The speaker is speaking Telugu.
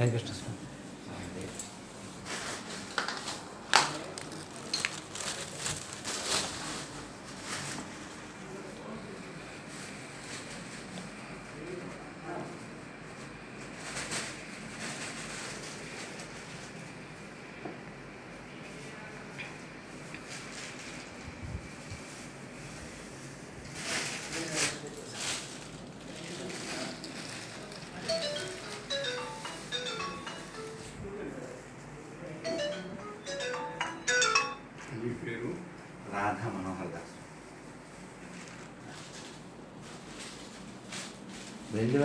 थैंक यू सर తల్లి పేరు? రాధా మనోహర్ దాస్. రెండు